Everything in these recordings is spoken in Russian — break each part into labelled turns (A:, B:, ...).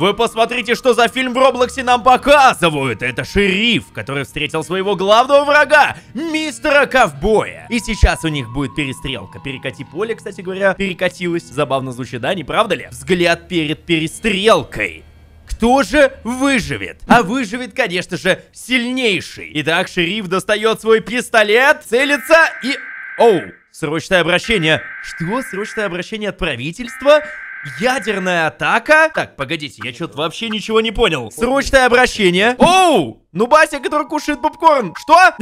A: Вы посмотрите, что за фильм в Роблоксе нам показывают. Это шериф, который встретил своего главного врага, мистера Ковбоя. И сейчас у них будет перестрелка. Перекати поле, кстати говоря, перекатилась. Забавно звучит, да, не правда ли? Взгляд перед перестрелкой. Кто же выживет? А выживет, конечно же, сильнейший. Итак, шериф достает свой пистолет, целится и... Оу, срочное обращение. Что? Срочное обращение от правительства? Ядерная атака? Так, погодите, я что-то вообще ничего не понял. Срочное обращение. Оу! Ну, Бася, который кушает попкорн. Что?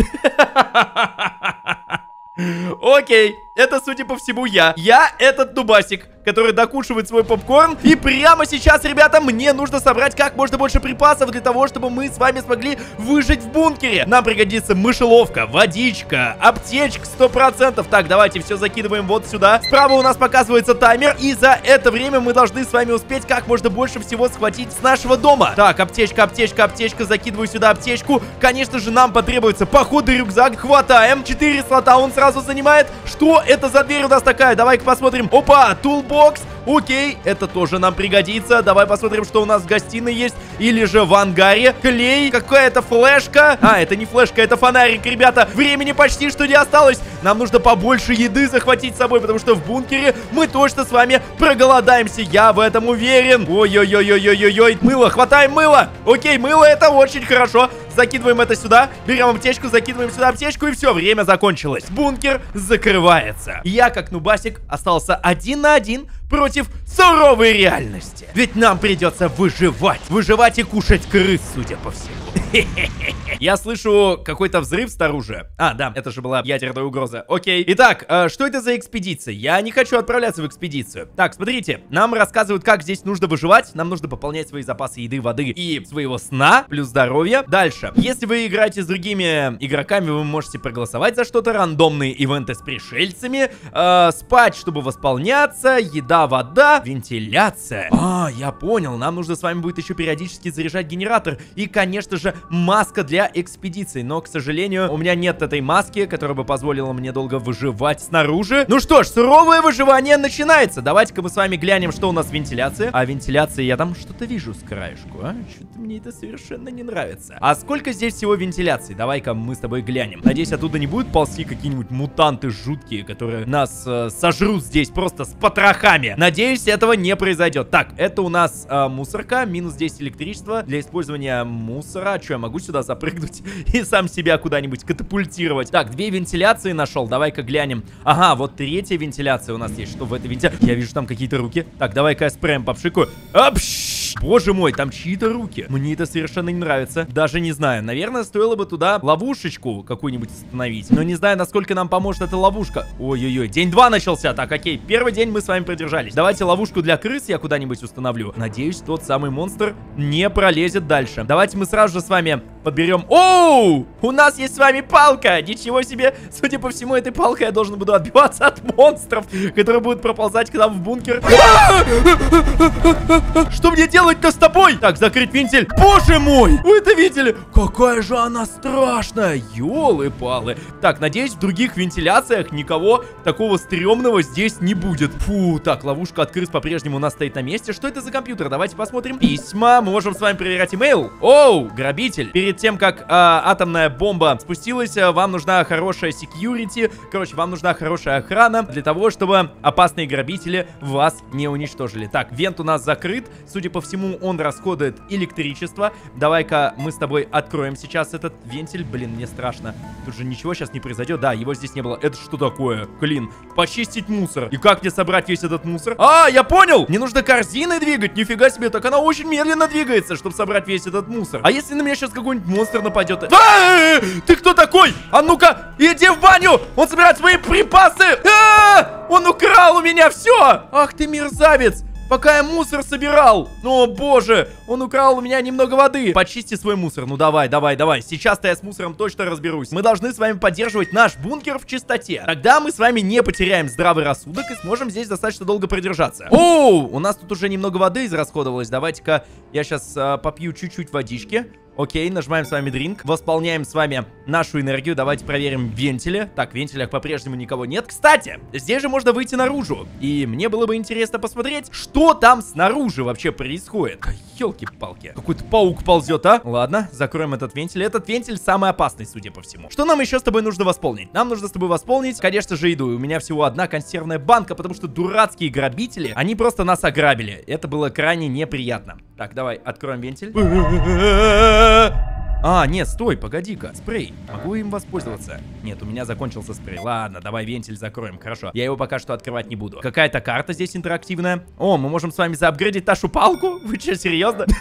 A: Окей, это, судя по всему, я. Я этот дубасик, который докушивает свой попкорн. И прямо сейчас, ребята, мне нужно собрать как можно больше припасов для того, чтобы мы с вами смогли выжить в бункере. Нам пригодится мышеловка, водичка, аптечка 100%. Так, давайте все закидываем вот сюда. Справа у нас показывается таймер. И за это время мы должны с вами успеть как можно больше всего схватить с нашего дома. Так, аптечка, аптечка, аптечка. Закидываю сюда аптечку. Конечно же, нам потребуется походный рюкзак. Хватаем. 4 слота он сразу занимает. Что это за дверь у нас такая? Давай-ка посмотрим. Опа, toolbox. Окей, это тоже нам пригодится. Давай посмотрим, что у нас в гостиной есть. Или же в ангаре. Клей, какая-то флешка. А, это не флешка, это фонарик, ребята. Времени почти что не осталось. Нам нужно побольше еды захватить с собой, потому что в бункере мы точно с вами проголодаемся. Я в этом уверен. Ой-ой-ой-ой-ой-ой. Мыло, хватаем мыло. Окей, мыло это очень хорошо. Закидываем это сюда, берем аптечку, закидываем сюда аптечку, и все, время закончилось. Бункер закрывается. Я, как нубасик, остался один на один против суровой реальности. Ведь нам придется выживать. Выживать и кушать крыс, судя по всему. Я слышу какой-то взрыв снаружи. А, да, это же была ядерная угроза. Окей. Итак, э, что это за экспедиция? Я не хочу отправляться в экспедицию. Так, смотрите, нам рассказывают, как здесь нужно выживать. Нам нужно пополнять свои запасы еды, воды и своего сна, плюс здоровья. Дальше. Если вы играете с другими игроками, вы можете проголосовать за что-то. Рандомные ивенты с пришельцами. Э, спать, чтобы восполняться. Еда, вода, вентиляция. А, я понял. Нам нужно с вами будет еще периодически заряжать генератор. И, конечно же, маска для экспедиции. Но, к сожалению, у меня нет этой маски, которая бы позволила мне долго выживать снаружи. Ну что ж, суровое выживание начинается. Давайте-ка мы с вами глянем, что у нас вентиляция. А вентиляция я там что-то вижу с краешку, а? Что-то мне это совершенно не нравится. А сколько здесь всего вентиляции? Давай-ка мы с тобой глянем. Надеюсь, оттуда не будут ползти какие-нибудь мутанты жуткие, которые нас э, сожрут здесь просто с потрохами. Надеюсь, этого не произойдет. Так, это у нас э, мусорка, минус 10 электричества для использования мусора. Что, я могу сюда запрыгнуть и сам себя куда-нибудь катапультировать? Так, две вентиляции нашел. Давай-ка глянем. Ага, вот третья вентиляция у нас есть. Что в этой вентиляции? Я вижу там какие-то руки. Так, давай-ка я спреем попшикаю. Апш! Боже мой, там чьи-то руки. Мне это совершенно не нравится. Даже не знаю. Наверное, стоило бы туда ловушечку какую-нибудь установить. Но не знаю, насколько нам поможет эта ловушка. Ой-ой-ой, день два начался. Так, окей, первый день мы с вами продержались. Давайте ловушку для крыс я куда-нибудь установлю. Надеюсь, тот самый монстр не пролезет дальше. Давайте мы сразу же с вами подберем... Оу! У нас есть с вами палка! Ничего себе! Судя по всему, этой палкой я должен буду отбиваться от монстров, которые будут проползать к нам в бункер. Что мне делать-то с тобой? Так, закрыть вентиль. Боже мой! Вы это видели? Какая же она страшная! Ёлы-палы. Так, надеюсь, в других вентиляциях никого такого стрёмного здесь не будет. Фу, так, ловушка от по-прежнему у нас стоит на месте. Что это за компьютер? Давайте посмотрим. Письма. Мы можем с вами проверять имейл. Оу, грабитель. Перед тем, как э, атомная бомба спустилась, э, вам нужна хорошая security. Короче, вам нужна хорошая охрана для того, чтобы опасные грабители вас не уничтожили. Так, вент у нас закрыт. Судя по всему, он расходует электричество. Давай-ка мы с тобой откроем сейчас этот вентиль. Блин, мне страшно. Тут же ничего сейчас не произойдет. Да, его здесь не было. Это что такое? Клин. Почистить мусор. И как мне собрать весь этот мусор? А, я понял! Не нужно корзиной двигать. Нифига себе, так она очень медленно двигается, чтобы собрать весь этот мусор. А если на меня сейчас какой-нибудь монстр нападет? Ты кто такой? А ну-ка, иди в баню! Он собирает свои припасы! А, Он украл у меня все! Ах ты мерзавец! Пока я мусор собирал. О, боже, он украл у меня немного воды. Почисти свой мусор. Ну, давай, давай, давай. Сейчас-то я с мусором точно разберусь. Мы должны с вами поддерживать наш бункер в чистоте. Тогда мы с вами не потеряем здравый рассудок и сможем здесь достаточно долго продержаться. О, у нас тут уже немного воды израсходовалось. Давайте-ка я сейчас а, попью чуть-чуть водички. Окей, нажимаем с вами дринк. Восполняем с вами нашу энергию. Давайте проверим вентили. Так, в вентилях по-прежнему никого нет. Кстати, здесь же можно выйти наружу. И мне было бы интересно посмотреть, что там снаружи вообще происходит. Елки-палки. Какой-то паук ползет, а? Ладно, закроем этот вентиль. Этот вентиль самый опасный, судя по всему. Что нам еще с тобой нужно восполнить? Нам нужно с тобой восполнить, конечно же, еду. У меня всего одна консервная банка, потому что дурацкие грабители, они просто нас ограбили. Это было крайне неприятно. Так, давай, откроем вентиль. А, нет, стой, погоди-ка. Спрей. Могу им воспользоваться? Нет, у меня закончился спрей. Ладно, давай вентиль закроем. Хорошо. Я его пока что открывать не буду. Какая-то карта здесь интерактивная. О, мы можем с вами заапгрейдить нашу палку? Вы что, серьезно?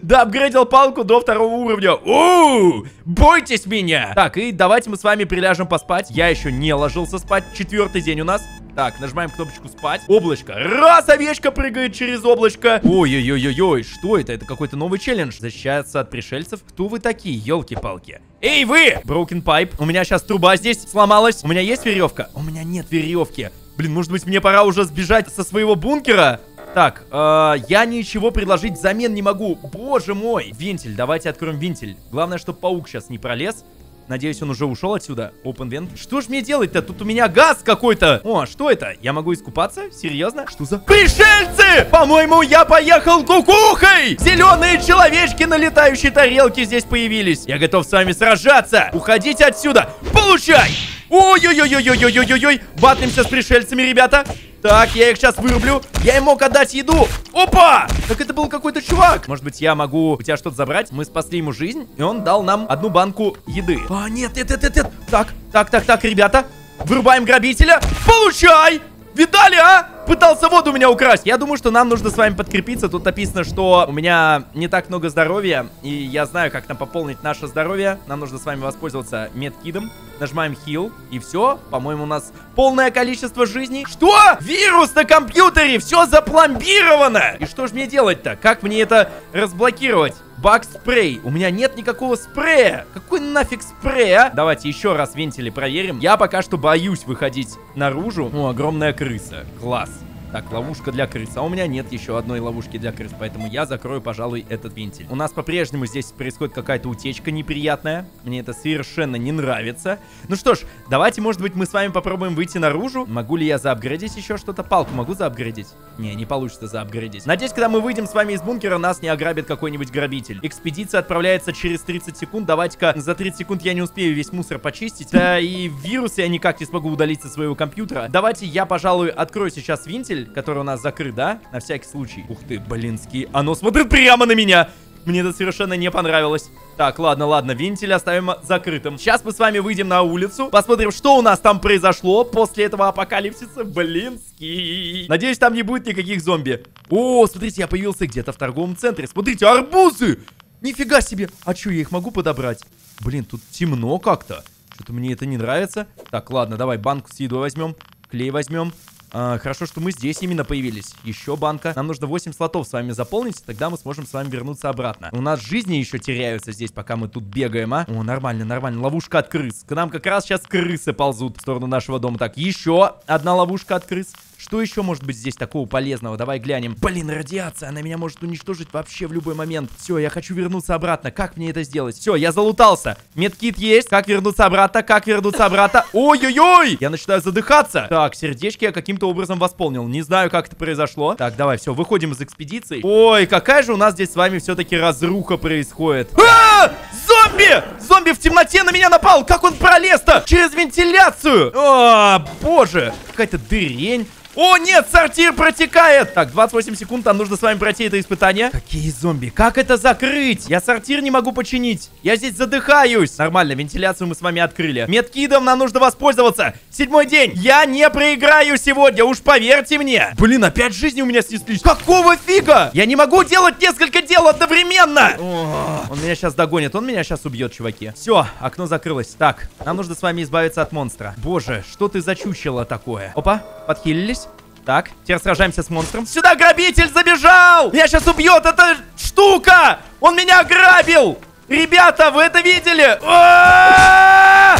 A: Да, апгрейдил палку до второго уровня. Ууу, бойтесь меня. Так, и давайте мы с вами приляжем поспать. Я еще не ложился спать. Четвертый день у нас. Так, нажимаем кнопочку спать. Облачко. Раз, овечка прыгает через облачко. Ой-ой-ой-ой-ой, что это? Это какой-то новый челлендж. Защищаться от пришельцев. Кто вы такие, елки-палки? Эй, вы! Broken Pipe. У меня сейчас труба здесь сломалась. У меня есть веревка? У меня нет веревки. Блин, может быть, мне пора уже сбежать со своего бункера? Так, э, я ничего предложить взамен не могу. Боже мой. Вентиль, давайте откроем вентиль. Главное, чтобы паук сейчас не пролез. Надеюсь, он уже ушел отсюда. Open vent. Что ж мне делать-то? Тут у меня газ какой-то. О, что это? Я могу искупаться? Серьезно? Что за... Пришельцы! По-моему, я поехал кукухой! Зеленые человечки на летающей тарелке здесь появились. Я готов с вами сражаться. Уходите отсюда. Получай! Ой-ой-ой-ой-ой-ой-ой-ой! Батнемся с пришельцами, ребята! Так, я их сейчас вырублю. Я им мог отдать еду. Опа! Так это был какой-то чувак. Может быть, я могу у тебя что-то забрать? Мы спасли ему жизнь, и он дал нам одну банку еды. А, нет, нет, нет, нет, нет. Так, так, так, так, ребята. Вырубаем грабителя. Получай! Видали, а? Пытался воду у меня украсть. Я думаю, что нам нужно с вами подкрепиться. Тут написано, что у меня не так много здоровья. И я знаю, как нам пополнить наше здоровье. Нам нужно с вами воспользоваться медкидом. Нажимаем heal. И все. По-моему, у нас полное количество жизней. Что? Вирус на компьютере. Все запломбировано. И что же мне делать-то? Как мне это разблокировать? Бак спрей. У меня нет никакого спрея. Какой нафиг спрей, а? Давайте еще раз вентили проверим. Я пока что боюсь выходить наружу. О, огромная крыса. Класс. Так, ловушка для крыс. А у меня нет еще одной ловушки для крыс, поэтому я закрою, пожалуй, этот вентиль. У нас по-прежнему здесь происходит какая-то утечка неприятная. Мне это совершенно не нравится. Ну что ж, давайте, может быть, мы с вами попробуем выйти наружу. Могу ли я заапгрейдить еще что-то? Палку могу заапгрейдить? Не, не получится заапгрейдить. Надеюсь, когда мы выйдем с вами из бункера, нас не ограбит какой-нибудь грабитель. Экспедиция отправляется через 30 секунд. Давайте-ка за 30 секунд я не успею весь мусор почистить. Да и вирусы я никак не смогу удалить со своего компьютера. Давайте я, пожалуй, открою сейчас вентиль двигатель, который у нас закрыт, да? На всякий случай. Ух ты, блинский. Оно смотрит прямо на меня. Мне это совершенно не понравилось. Так, ладно, ладно, вентиль оставим закрытым. Сейчас мы с вами выйдем на улицу, посмотрим, что у нас там произошло после этого апокалипсиса. Блинский. Надеюсь, там не будет никаких зомби. О, смотрите, я появился где-то в торговом центре. Смотрите, арбузы! Нифига себе! А что, я их могу подобрать? Блин, тут темно как-то. Что-то мне это не нравится. Так, ладно, давай банку с едой возьмем. Клей возьмем. А, хорошо, что мы здесь именно появились. Еще банка. Нам нужно 8 слотов с вами заполнить, тогда мы сможем с вами вернуться обратно. У нас жизни еще теряются здесь, пока мы тут бегаем, а? О, нормально, нормально. Ловушка от крыс. К нам как раз сейчас крысы ползут в сторону нашего дома. Так, еще одна ловушка от крыс. Что еще может быть здесь такого полезного? Давай глянем. Блин, радиация, она меня может уничтожить вообще в любой момент. Все, я хочу вернуться обратно. Как мне это сделать? Все, я залутался. Медкит есть. Как вернуться обратно? Как вернуться обратно? Ой-ой-ой! Я начинаю задыхаться. Так, сердечки я каким-то образом восполнил. Не знаю, как это произошло. Так, давай, все, выходим из экспедиции. Ой, какая же у нас здесь с вами все-таки разруха происходит. А! -а, -а! Зомби! Зомби в темноте на меня напал! Как он пролез-то? Через вентиляцию! О, боже! Какая-то дырень. О, нет, сортир протекает! Так, 28 секунд, нам нужно с вами пройти это испытание. Какие зомби? Как это закрыть? Я сортир не могу починить. Я здесь задыхаюсь. Нормально, вентиляцию мы с вами открыли. Медкидом нам нужно воспользоваться. Седьмой день. Я не проиграю сегодня, уж поверьте мне. Блин, опять жизни у меня снеслись. Какого фига? Я не могу делать несколько дел одновременно. О, он меня сейчас догонит, он меня сейчас убьет, чуваки. Все, окно закрылось. Так, нам нужно с вами избавиться от монстра. Боже, что ты зачучило такое? Опа, подхилились. Так, теперь сражаемся с монстром. Сюда грабитель забежал! Меня сейчас убьет эта штука! Он меня ограбил! Ребята, вы это видели?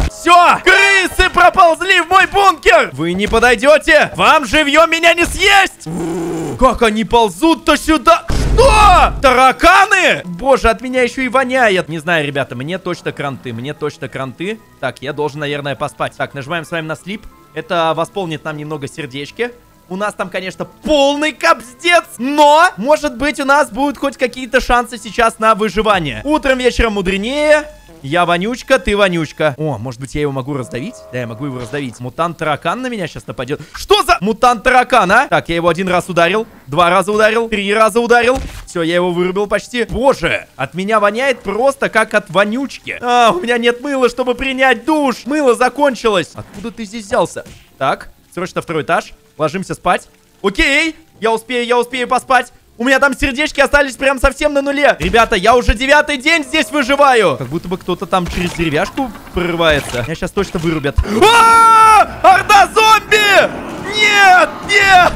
A: Все, крысы проползли в мой бункер! Вы не подойдете! Вам живьем меня не съесть! Как они ползут-то сюда? Что? тараканы! Боже, от меня еще и воняет. Не знаю, ребята, мне точно кранты, мне точно кранты. Так, я должен, наверное, поспать. Так, нажимаем с вами на слип. Это восполнит нам немного сердечки. У нас там, конечно, полный капздец, но, может быть, у нас будут хоть какие-то шансы сейчас на выживание. Утром, вечером мудренее. Я вонючка, ты вонючка. О, может быть, я его могу раздавить? Да, я могу его раздавить. Мутант-таракан на меня сейчас нападет. Что за мутант-таракан, а? Так, я его один раз ударил, два раза ударил, три раза ударил. Все, я его вырубил почти. Боже, от меня воняет просто как от вонючки. А, у меня нет мыла, чтобы принять душ. Мыло закончилось. Откуда ты здесь взялся? Так, срочно второй этаж. Ложимся спать. Окей, я успею, я успею поспать. У меня там сердечки остались прям совсем на нуле. Ребята, я уже девятый день здесь выживаю. Как будто бы кто-то там через деревяшку прорывается. Меня сейчас точно вырубят. А! Орда зомби! Нет, нет!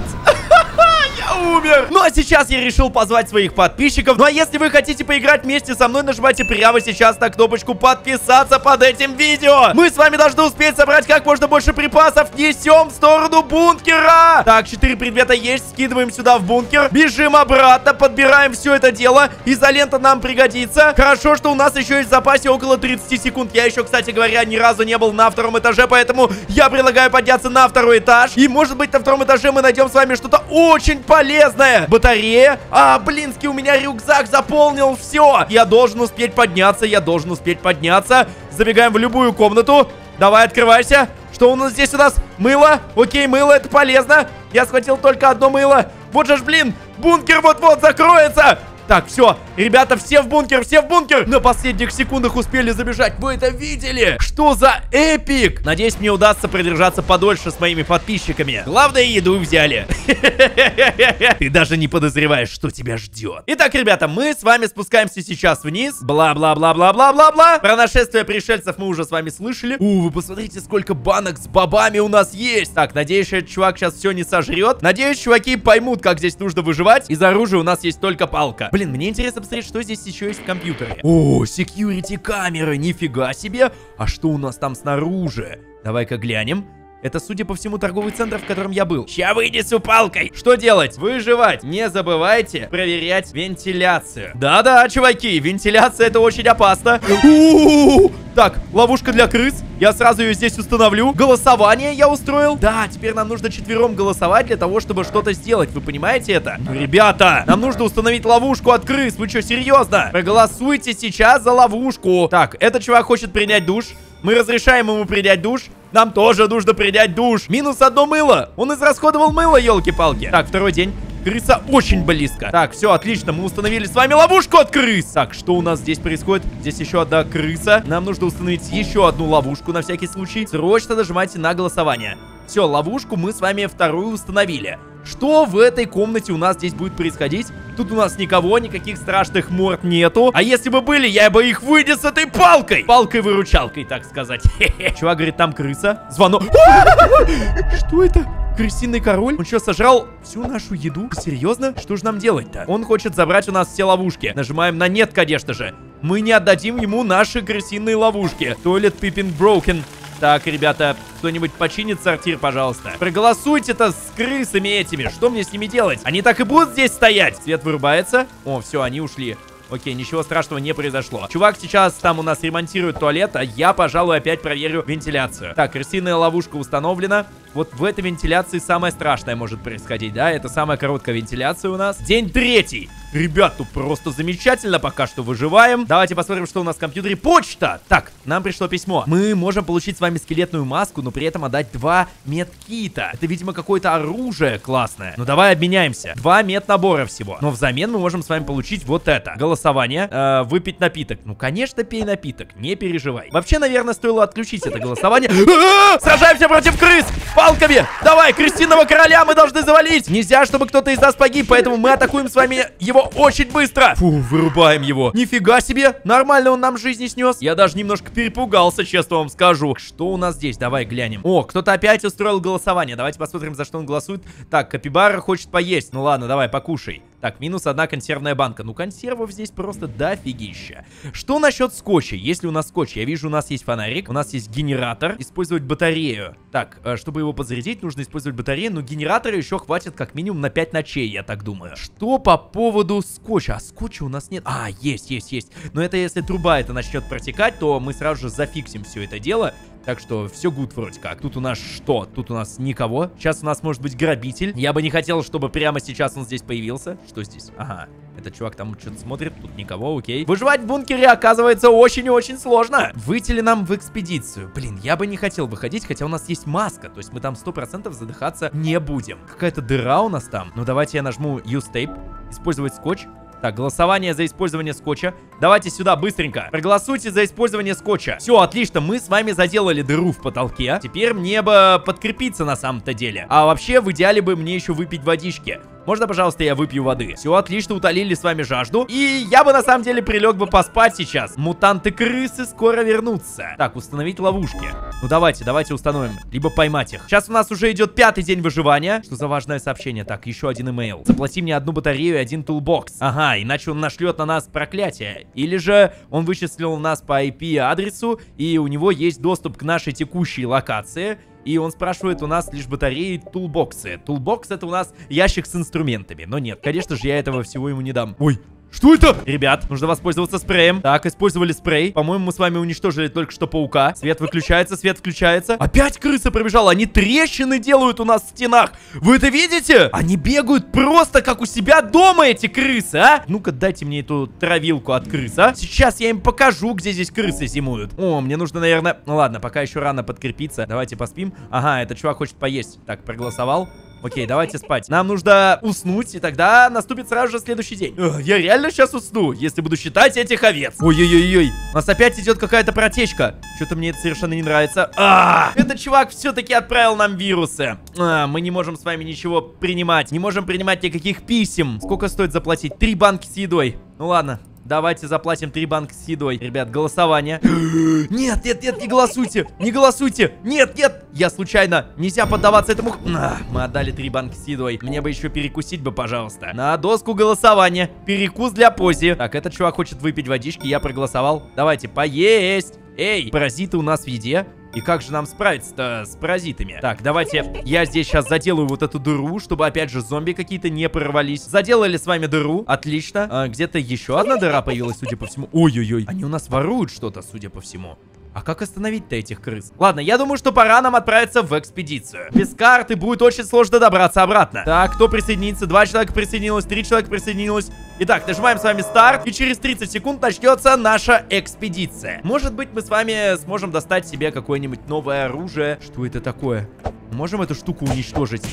A: Я умер! Ну а сейчас я решил позвать своих подписчиков. Ну а если вы хотите поиграть вместе со мной, нажимайте прямо сейчас на кнопочку подписаться под этим видео. Мы с вами должны успеть собрать как можно больше припасов. Несем в сторону бункера. Так, 4 предмета есть. Скидываем сюда в бункер. Бежим обратно, подбираем все это дело. Изолента нам пригодится. Хорошо, что у нас еще есть в запасе около 30 секунд. Я еще, кстати говоря, ни разу не был на втором этаже, поэтому я предлагаю подняться на второй этаж. И может быть на втором этаже мы найдем с вами что-то очень полезное. Батарея. А, блинский, у меня рюкзак заполнил все. Я должен успеть подняться, я должен успеть подняться. Забегаем в любую комнату. Давай, открывайся. Что у нас здесь у нас? Мыло. Окей, мыло, это полезно. Я схватил только одно мыло. Вот же ж, блин, бункер вот-вот закроется. Так, все, ребята, все в бункер, все в бункер. На последних секундах успели забежать. Вы это видели? Что за эпик? Надеюсь, мне удастся продержаться подольше с моими подписчиками. Главное, еду взяли. Ты даже не подозреваешь, что тебя ждет. Итак, ребята, мы с вами спускаемся сейчас вниз. Бла-бла-бла-бла-бла-бла-бла. Про нашествие пришельцев мы уже с вами слышали. У, вы посмотрите, сколько банок с бобами у нас есть. Так, надеюсь, этот чувак сейчас все не сожрет. Надеюсь, чуваки поймут, как здесь нужно выживать. Из оружия у нас есть только палка. Блин, мне интересно посмотреть, что здесь еще есть в компьютере. О, security камеры, нифига себе. А что у нас там снаружи? Давай-ка глянем. Это, судя по всему, торговый центр, в котором я был. Ща вынесу палкой. Что делать? Выживать. Не забывайте проверять вентиляцию. Да-да, чуваки, вентиляция это очень опасно. У -у -у так, ловушка для крыс. Я сразу ее здесь установлю. Голосование я устроил. Да, теперь нам нужно четвером голосовать для того, чтобы что-то сделать. Вы понимаете это? Ну, ребята, нам нужно установить ловушку от крыс. Вы что, серьезно? Проголосуйте сейчас за ловушку. Так, этот чувак хочет принять душ. Мы разрешаем ему принять душ. Нам тоже нужно принять душ. Минус одно мыло. Он израсходовал мыло, елки-палки. Так, второй день. Крыса очень близко. Так, все, отлично. Мы установили с вами ловушку от крыс. Так, что у нас здесь происходит? Здесь еще одна крыса. Нам нужно установить еще одну ловушку на всякий случай. Срочно нажимайте на голосование. Все, ловушку мы с вами вторую установили. Что в этой комнате у нас здесь будет происходить? Тут у нас никого, никаких страшных морд нету. А если бы были, я бы их вынес с этой палкой. Палкой-выручалкой, так сказать. Чувак говорит, там крыса. Звонок. Что это? Крысиный король? Он что, сожрал всю нашу еду? Серьезно? Что же нам делать-то? Он хочет забрать у нас все ловушки. Нажимаем на нет, конечно же. Мы не отдадим ему наши крысиные ловушки. Туалет Пиппин Broken. Так, ребята, кто-нибудь починит сортир, пожалуйста. Проголосуйте-то с крысами этими. Что мне с ними делать? Они так и будут здесь стоять? Свет вырубается. О, все, они ушли. Окей, ничего страшного не произошло. Чувак сейчас там у нас ремонтирует туалет, а я, пожалуй, опять проверю вентиляцию. Так, крысиная ловушка установлена. Вот в этой вентиляции самое страшное может происходить, да? Это самая короткая вентиляция у нас. День третий. Ребят, тут просто замечательно пока что выживаем. Давайте посмотрим, что у нас в компьютере. Почта! Так, нам пришло письмо. Мы можем получить с вами скелетную маску, но при этом отдать два медкита. Это, видимо, какое-то оружие классное. Ну, давай обменяемся. Два меднабора всего. Но взамен мы можем с вами получить вот это. Голосование. Э, выпить напиток. Ну, конечно, пей напиток. Не переживай. Вообще, наверное, стоило отключить это голосование. Сражаемся против крыс! Палками! Давай, крестиного короля мы должны завалить! Нельзя, чтобы кто-то из нас погиб, поэтому мы атакуем с вами его очень быстро. Фу, вырубаем его. Нифига себе. Нормально он нам жизни снес. Я даже немножко перепугался, честно вам скажу. Что у нас здесь? Давай глянем. О, кто-то опять устроил голосование. Давайте посмотрим, за что он голосует. Так, Капибара хочет поесть. Ну ладно, давай, покушай. Так, минус одна консервная банка. Ну, консервов здесь просто дофигища. Что насчет скотча? Если у нас скотч, я вижу, у нас есть фонарик, у нас есть генератор. Использовать батарею. Так, э, чтобы его подзарядить, нужно использовать батарею, но генератора еще хватит как минимум на 5 ночей, я так думаю. Что по поводу скотча? А скотча у нас нет. А, есть, есть, есть. Но это если труба это начнет протекать, то мы сразу же зафиксим все это дело. Так что все гуд вроде как. Тут у нас что? Тут у нас никого. Сейчас у нас может быть грабитель. Я бы не хотел, чтобы прямо сейчас он здесь появился. Что здесь? Ага. Этот чувак там что-то смотрит, тут никого, окей. Выживать в бункере оказывается очень и очень сложно. Выйти ли нам в экспедицию? Блин, я бы не хотел выходить, хотя у нас есть маска, то есть мы там 100% задыхаться не будем. Какая-то дыра у нас там. Ну давайте я нажму Use Tape, использовать скотч. Так, голосование за использование скотча. Давайте сюда, быстренько. Проголосуйте за использование скотча. Все, отлично, мы с вами заделали дыру в потолке. Теперь мне бы подкрепиться на самом-то деле. А вообще, в идеале бы мне еще выпить водички. Можно, пожалуйста, я выпью воды? Все, отлично, утолили с вами жажду. И я бы, на самом деле, прилег бы поспать сейчас. Мутанты-крысы скоро вернутся. Так, установить ловушки. Ну, давайте, давайте установим. Либо поймать их. Сейчас у нас уже идет пятый день выживания. Что за важное сообщение? Так, еще один имейл. Заплати мне одну батарею и один toolbox. Ага, иначе он нашлет на нас проклятие. Или же он вычислил нас по IP-адресу, и у него есть доступ к нашей текущей локации. И он спрашивает у нас лишь батареи toolbox ы. Toolbox это у нас ящик с инструментами. Но нет, конечно же, я этого всего ему не дам. Ой, что это? Ребят, нужно воспользоваться спреем. Так, использовали спрей. По-моему, мы с вами уничтожили только что паука. Свет выключается, свет включается. Опять крыса пробежала. Они трещины делают у нас в стенах. Вы это видите? Они бегают просто как у себя дома, эти крысы, а? Ну-ка, дайте мне эту травилку от крыс, а? Сейчас я им покажу, где здесь крысы зимуют. О, мне нужно, наверное... Ну ладно, пока еще рано подкрепиться. Давайте поспим. Ага, этот чувак хочет поесть. Так, проголосовал. Окей, давайте спать. Нам нужно уснуть, и тогда наступит сразу же следующий день. Я реально сейчас усну, если буду считать этих овец. Ой-ой-ой-ой. У нас опять идет какая-то протечка. Что-то мне это совершенно не нравится. А, этот чувак все-таки отправил нам вирусы. А, мы не можем с вами ничего принимать. Не можем принимать никаких писем. Сколько стоит заплатить? Три банки с едой. Ну ладно, Давайте заплатим три банка с едой. Ребят, голосование. нет, нет, нет, не голосуйте. Не голосуйте. Нет, нет. Я случайно. Нельзя поддаваться этому. А, мы отдали три банки с едой. Мне бы еще перекусить бы, пожалуйста. На доску голосования. Перекус для пози. Так, этот чувак хочет выпить водички. Я проголосовал. Давайте, поесть. Эй, паразиты у нас в еде. И как же нам справиться-то с паразитами? Так, давайте я здесь сейчас заделаю вот эту дыру, чтобы опять же зомби какие-то не прорвались. Заделали с вами дыру. Отлично. А, Где-то еще одна дыра появилась, судя по всему. Ой-ой-ой. Они у нас воруют что-то, судя по всему. А как остановить-то этих крыс? Ладно, я думаю, что пора нам отправиться в экспедицию. Без карты будет очень сложно добраться обратно. Так, кто присоединится? Два человека присоединилось, три человека присоединилось. Итак, нажимаем с вами старт, и через 30 секунд начнется наша экспедиция. Может быть, мы с вами сможем достать себе какое-нибудь новое оружие. Что это такое? Можем эту штуку уничтожить?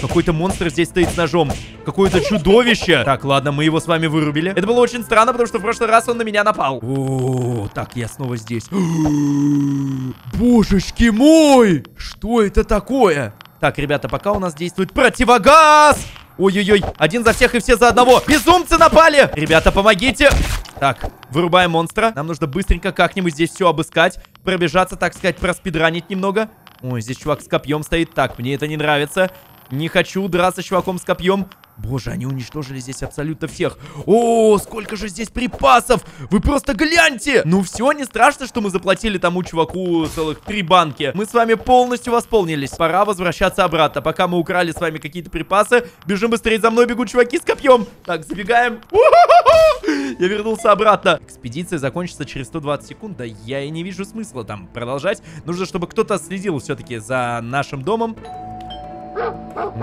A: Какой-то монстр здесь стоит с ножом. Какое-то чудовище. Так, ладно, мы его с вами вырубили. Это было очень странно, потому что в прошлый раз он на меня напал. О, так, я снова здесь. Божечки мой! Что это такое? Так, ребята, пока у нас действует противогаз! Ой-ой-ой, один за всех и все за одного. Безумцы напали! Ребята, помогите! Так, вырубаем монстра. Нам нужно быстренько как-нибудь здесь все обыскать. Пробежаться, так сказать, проспидранить немного. Ой, здесь чувак с копьем стоит. Так, мне это не нравится. Не хочу драться с чуваком с копьем. Боже, они уничтожили здесь абсолютно всех. О, сколько же здесь припасов! Вы просто гляньте! Ну все, не страшно, что мы заплатили тому чуваку целых три банки. Мы с вами полностью восполнились. Пора возвращаться обратно. Пока мы украли с вами какие-то припасы, бежим быстрее за мной, бегут чуваки с копьем. Так, забегаем. Я вернулся обратно. Экспедиция закончится через 120 секунд. Да я и не вижу смысла там продолжать. Нужно, чтобы кто-то следил все-таки за нашим домом.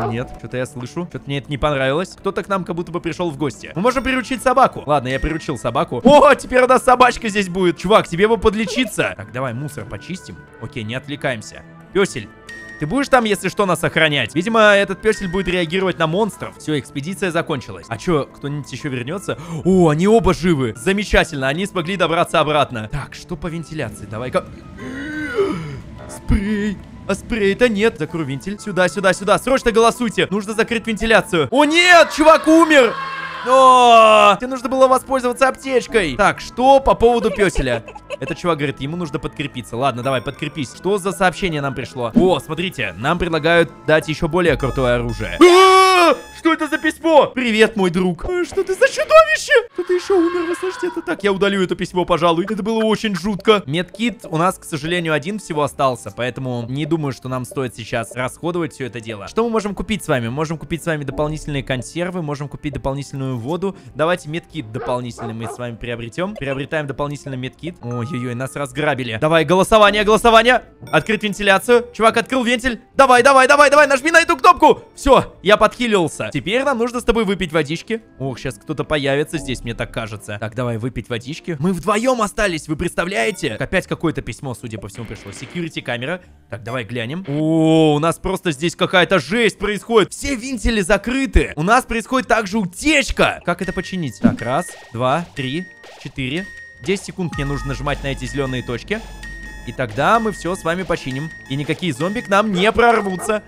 A: Нет, что-то я слышу. Что-то мне это не понравилось. Кто-то к нам как будто бы пришел в гости. Мы можем приручить собаку. Ладно, я приручил собаку. О, теперь у нас собачка здесь будет. Чувак, тебе бы подлечиться. Так, давай мусор почистим. Окей, не отвлекаемся. Песель, ты будешь там, если что, нас охранять? Видимо, этот песель будет реагировать на монстров. Все, экспедиция закончилась. А что, кто-нибудь еще вернется? О, они оба живы. Замечательно, они смогли добраться обратно. Так, что по вентиляции? Давай-ка... Спрей. А спрей-то нет. Закрой вентиль. Сюда, сюда, сюда. Срочно голосуйте. Нужно закрыть вентиляцию. О, нет! Чувак умер! О, тебе нужно было воспользоваться аптечкой. Так, что по поводу песеля? Этот чувак говорит, ему нужно подкрепиться. Ладно, давай, подкрепись. Что за сообщение нам пришло? О, смотрите, нам предлагают дать еще более крутое оружие. Что это за письмо? Привет, мой друг. А, Что ты за чудовище? Кто-то еще умер, вы слышите это так? Я удалю это письмо, пожалуй. Это было очень жутко. Медкит у нас, к сожалению, один всего остался, поэтому не думаю, что нам стоит сейчас расходовать все это дело. Что мы можем купить с вами? Можем купить с вами дополнительные консервы, можем купить дополнительную воду. Давайте медкит дополнительный мы с вами приобретем. Приобретаем дополнительный медкит. Ой-ой-ой, нас разграбили. Давай, голосование, голосование. Открыть вентиляцию. Чувак открыл вентиль. Давай, давай, давай, давай, нажми на эту кнопку. Все, я подхилился. Теперь нам нужно с тобой выпить водички. Ох, сейчас кто-то появится здесь, мне так кажется. Так, давай выпить водички. Мы вдвоем остались, вы представляете? Опять какое-то письмо, судя по всему, пришло. Security камера. Так, давай глянем. О, у нас просто здесь какая-то жесть происходит. Все вентили закрыты. У нас происходит также утечка. Как это починить? Так, раз, два, три, четыре. 10 секунд мне нужно нажимать на эти зеленые точки. И тогда мы все с вами починим. И никакие зомби к нам не прорвутся.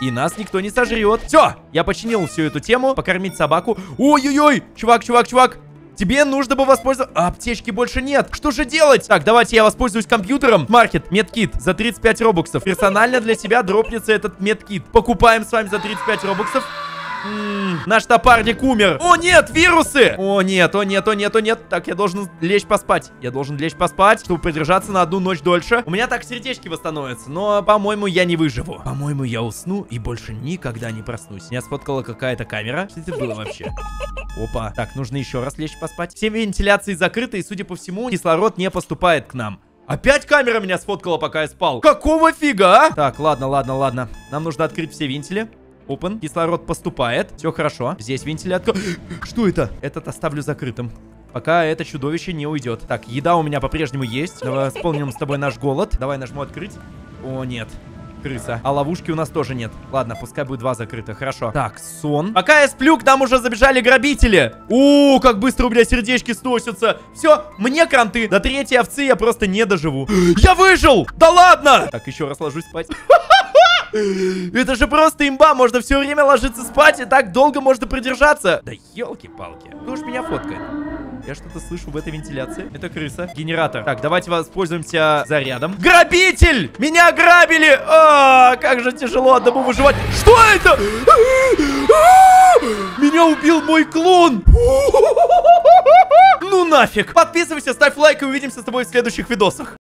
A: И нас никто не сожрет. Все, я починил всю эту тему. Покормить собаку. Ой-ой-ой, чувак, чувак, чувак. Тебе нужно бы воспользоваться... А, аптечки больше нет. Что же делать? Так, давайте я воспользуюсь компьютером. Маркет, медкит за 35 робоксов. Персонально для себя дропнется этот медкит. Покупаем с вами за 35 робоксов. М, Наш напарник умер. О, нет, вирусы! О, нет, о, нет, о, нет, о, нет. Так, я должен лечь поспать. Я должен лечь поспать, чтобы продержаться на одну ночь дольше. У меня так сердечки восстановятся, но, по-моему, я не выживу. По-моему, я усну и больше никогда не проснусь. Меня сфоткала какая-то камера. Что это было вообще? Опа. Так, нужно еще раз лечь поспать. Все вентиляции закрыты, и, судя по всему, кислород не поступает к нам. Опять камера меня сфоткала, пока я спал. Какого фига, а? Так, ладно, ладно, ладно. Нам нужно открыть все вентили. Open. Кислород поступает. Все хорошо. Здесь вентиль открыл. Что это? Этот оставлю закрытым. Пока это чудовище не уйдет. Так, еда у меня по-прежнему есть. Давай восполним с тобой наш голод. Давай нажму открыть. О, нет. Крыса. А ловушки у нас тоже нет. Ладно, пускай будет два закрыто. Хорошо. Так, сон. Пока я сплю, к нам уже забежали грабители. О, как быстро у меня сердечки сносятся. Все, мне кранты. До третьей овцы я просто не доживу. Я выжил! Да ладно! Так, еще раз ложусь спать. Это же просто имба, можно все время ложиться спать и так долго можно продержаться. Да елки-палки. Кто ж меня фоткает? Я что-то слышу в этой вентиляции. Это крыса. Генератор. Так, давайте воспользуемся зарядом. Грабитель! Меня грабили! А, как же тяжело одному выживать. Что это? Меня убил мой клон! Ну нафиг! Подписывайся, ставь лайк и увидимся с тобой в следующих видосах.